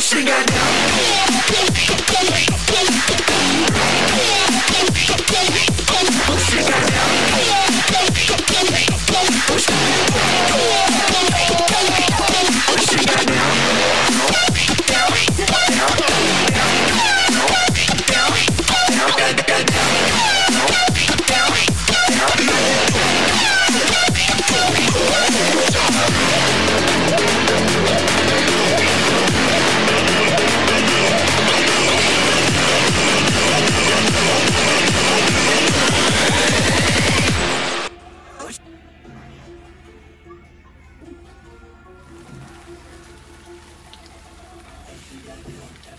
what she got now. gotta be on